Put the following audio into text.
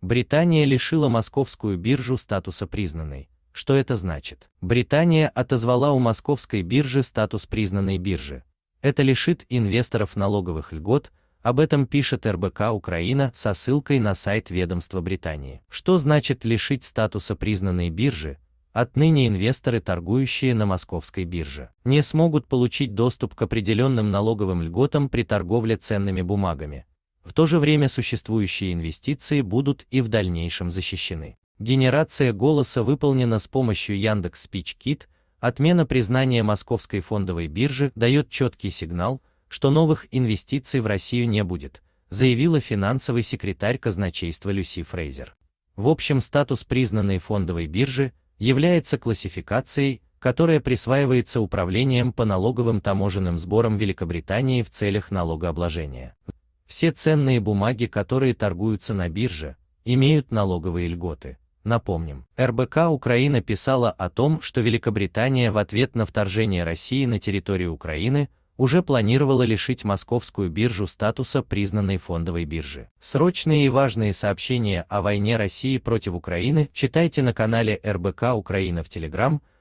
Британия лишила московскую биржу статуса признанной. Что это значит? Британия отозвала у московской биржи статус признанной биржи. Это лишит инвесторов налоговых льгот, об этом пишет РБК Украина со ссылкой на сайт ведомства Британии. Что значит лишить статуса признанной биржи? Отныне инвесторы, торгующие на московской бирже, не смогут получить доступ к определенным налоговым льготам при торговле ценными бумагами. В то же время существующие инвестиции будут и в дальнейшем защищены. Генерация голоса выполнена с помощью Яндекс SpeechKit, отмена признания московской фондовой биржи дает четкий сигнал, что новых инвестиций в Россию не будет, заявила финансовый секретарь казначейства Люси Фрейзер. В общем, статус признанной фондовой биржи является классификацией, которая присваивается управлением по налоговым таможенным сборам Великобритании в целях налогообложения. Все ценные бумаги, которые торгуются на бирже, имеют налоговые льготы. Напомним, РБК Украина писала о том, что Великобритания в ответ на вторжение России на территорию Украины уже планировала лишить московскую биржу статуса признанной фондовой биржи. Срочные и важные сообщения о войне России против Украины читайте на канале РБК Украина в Телеграм –